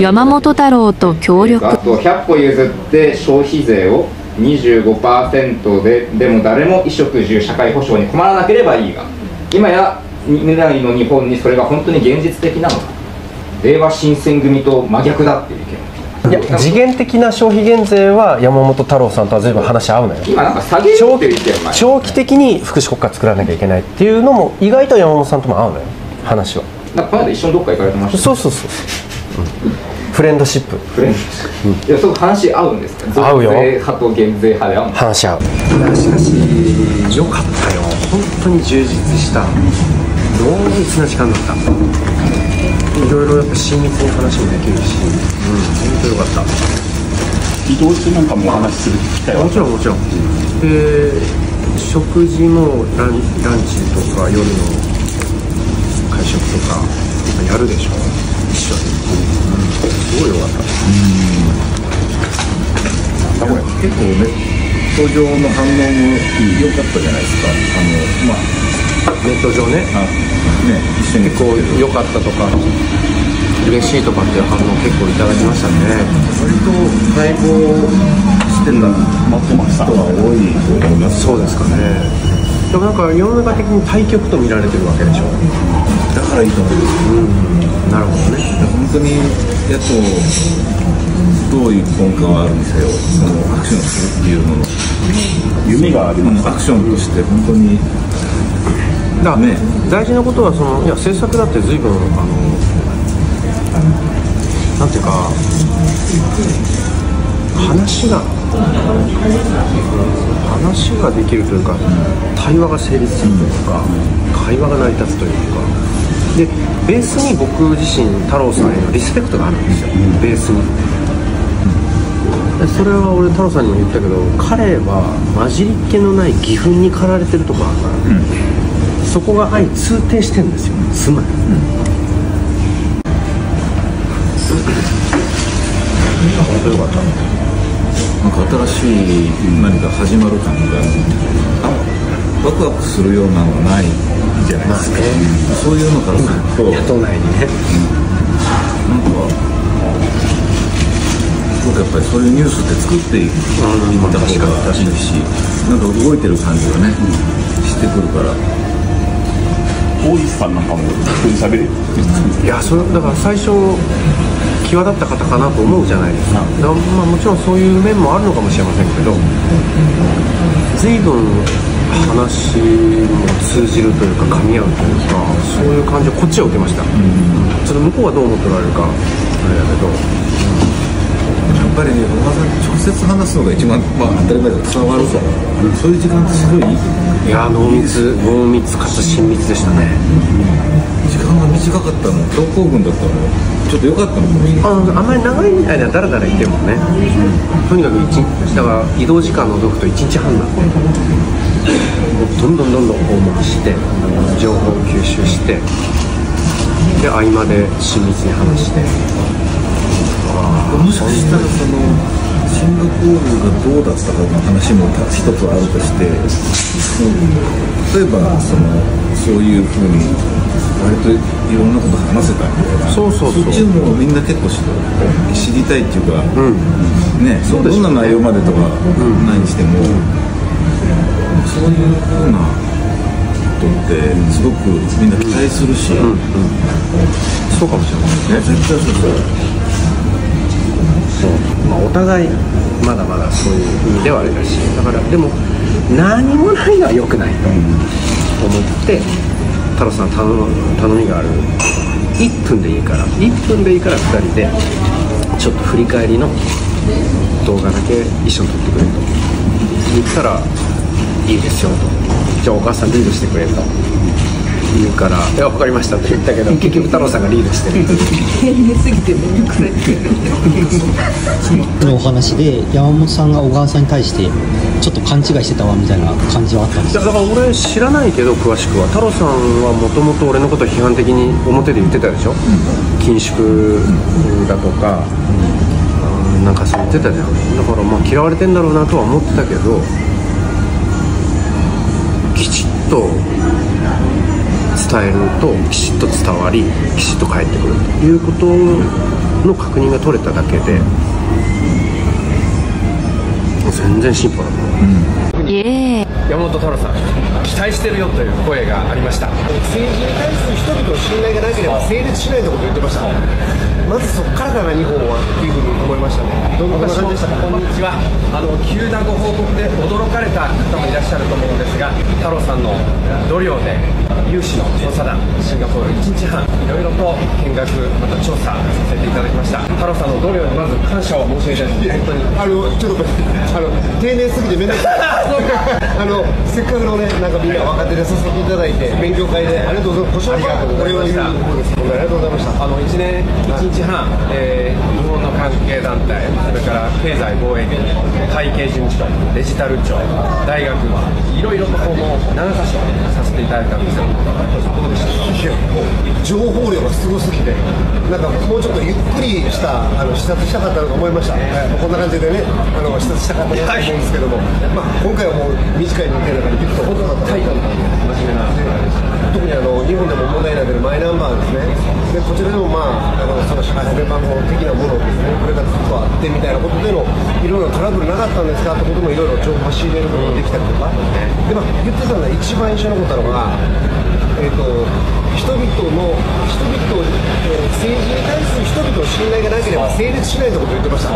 山本太郎と協力。あと100歩譲って消費税を25%ででも誰も衣食住社会保障に困らなければいいが今や未来の日本にそれが本当に現実的なのか令和新選組と真逆だっていう意見いや次元的な消費減税は山本太郎さんとは随分話合うのよ。今なんか下げる長っていう意見長期的に福祉国家作らなきゃいけないっていうのも意外と山本さんとも合うのよ。話は。なんかこの間一緒にどっか行かれてましたそうそうそう、うんフレンドシップ。フレンドいやそこ話合うんですか？合うよ。増税派と減税派で合う。話し合うしかし良かったよ。本当に充実した。濃密な時間だった。いろいろやっぱ親密に話もできるし。うん本当良かった。移動中なんかもお話しする機会はもちろんもちろん、で食事もランランチとか夜の会食とかやるでしょ。一緒に、うん、った結構ネット上の反応も良かったじゃないですか。あのまあネット上ね。あね一緒に結構良かったとか。嬉しいとかっていう反応結構いただきましたね。割と待望してた待ってました人が多いと思います。そうですかねでもなんか世の中的に対局と見られてるわけでしょ。だからいいと思うん。ですなるほどね。本当に野党どういう根幹はあるにせよそのアクションするっていうのの。夢がありますアクションとして本当にだからね。大事なことはそのいや政策だって随分あのなんていうか話が話ができるというか対話が成立するというか会話が成り立つというか。でベースに僕自身太郎さんへのリスペクトがあるんですよ。ベースに。でそれは俺太郎さんにも言ったけど彼は混じりっ気のない義憤に駆られてるところあるから、そこが相通底してるんですよつまり、本当よかったなんか新しい何か始まる感がワクワクするようなのはないじゃないですか、そういうのからすると野党内にねなんか僕やっぱりそういうニュースって作っていった方がいいしなんか動いてる感じがね、してくるから大石さんなんかも普通に喋れるいやそれだから最初際立った方かなと思うじゃないですか。だからまあ、もちろんそういう面もあるのかもしれませんけど随分話も通じるというか噛み合うというかそういう感じをこっちは受けました、ちょっと向こうはどう思っておられるかあれだけどぱりね小川さん直接話すのが一番、まあ、当たり前だけど伝わるから。そういう時間ってすごいいいいや濃密濃密かつ親密でしたね。時間が短かったの。強行軍だったの。ちょっと良かったのあのあんまり長い間だらだらいてもね、とにかく一日だから移動時間除くと1日半なんでどんどんどんどん訪問して情報を吸収してで合間で親密に話してもしかしたらそのシンガポールがどうだったかの話も一つあるとして、例えばそのそういうふうに割といろんなこと話せたりとかそうそうそう。っちもみんな結構知知りたいっていうか、ねそうどんな内容までとかないにしても、そういうふうなことってすごくみんな期待するし、そうかもしれないね。絶対そうそうそう、まあ、お互いまだまだそういう意味ではあれだしだからでも何もないのは良くないと思って太郎さん頼頼みがある。1分でいいから1分でいいから2人でちょっと振り返りの動画だけ一緒に撮ってくれと。言ったらいいですよと。じゃあお母さんリードしてくれと言うから「いや分かりました」って言ったけど。結局太郎さんがリードしてる。のお話で山本さんが小川さんに対してちょっと勘違いしてたわみたいな感じはあったんですいやだから俺知らないけど詳しくは。太郎さんはもともと俺のこと批判的に表で言ってたでしょ、緊縮だとか、うん。なんかそう言ってたじゃん。だからまあ嫌われてんだろうなとは思ってたけどきちっと伝えるときちっと伝わりきちっと返ってくるということの確認が取れただけで全然進歩だと思う。うん山本太郎さん期待してるよという声がありました。政治に対する人々の信頼がなければ成立しないということを言ってました。まずそこからかな日本はっていうふうに思いましたね。どんな感じでしたか？こんにちはあの急なご報告で驚かれた方もいらっしゃると思うんですが太郎さんの度量で有志の調査団シンガポール1日半いろいろと見学また調査させていただきました。太郎さんの度量にまず感謝を申し上げたいです本当にあのちょっとあの丁寧すぎてめんどくさいあのせっかくのねなんかみんな若手でさせていただいて勉強会でありがとうございます。これを言うところですありがとうございましたあの1年1日半、えー日本の関係団体それから経済貿易会計事務所デジタル庁大学いろいろと訪問7か所させていただいたんですよどうでしたかいやもう情報量がすごすぎてなんかもうちょっとゆっくりしたあの視察したかったなと思いました、こんな感じでねあの視察したかったなと思うんですけども、まあ、今回はもう短い日程だから行くと。本当だった。タイトな真面目な特にあの日本でも問題になっているマイナンバーですね。でこちらでもまああのその社会保険番号的なものですね。これがずっとあってみたいなことでのいろいろなトラブルなかったんですかってこともいろいろ情報を仕入れることができたりとか。で、まあ、言ってたのが一番印象に残ったのがえー、と人々の人々、えー政治に対する人々の信頼がなければ成立しないということを言ってました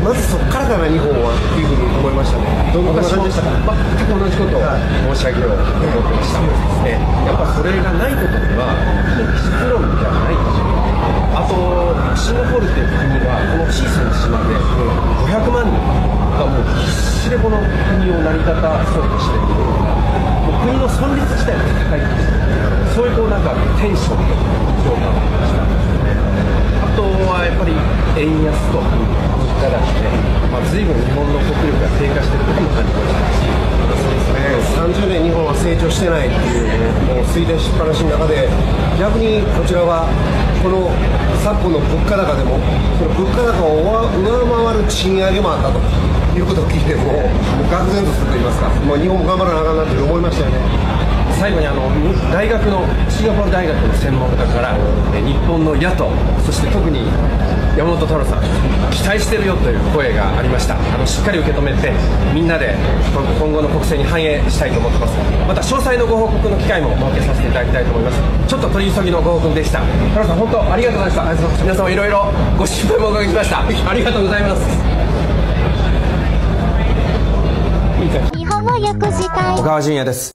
まずそこからかな日本はっていうふうに思いましたね。どんな感じでしたか？全く同じことを申し上げようと思ってました、えやっぱそれがないことにはもう基質論ではないあとシンガポールっていう国はこの小さな島で500万人がもう必死でこの国を成り立たそうとしているもう国の存立自体が高いんですそういうこうなんかテンションと状況がありましたやっぱり円安と物価高で、まあ、随分日本の国力が低下していることも感じました30年日本は成長してないっていうねもう衰退しっぱなしの中で逆にこちらはこの昨今の物価高でもその物価高を上回る賃上げもあったと。いうことを聞いてもうもう愕然とすると言いますか。もう日本も頑張らなあかんなって思いましたよね。最後にあの大学のシンガポール大学の専門家から日本の野党そして特に山本太郎さん期待してるよという声がありました。あのしっかり受け止めてみんなで今今後の国政に反映したいと思ってます。また詳細のご報告の機会も設けさせていただきたいと思います。ちょっと取り急ぎのご報告でした。太郎さん本当ありがとうございました。皆様いろいろご心配もおかけしました。ありがとうございます日本語訳したい小川淳也です。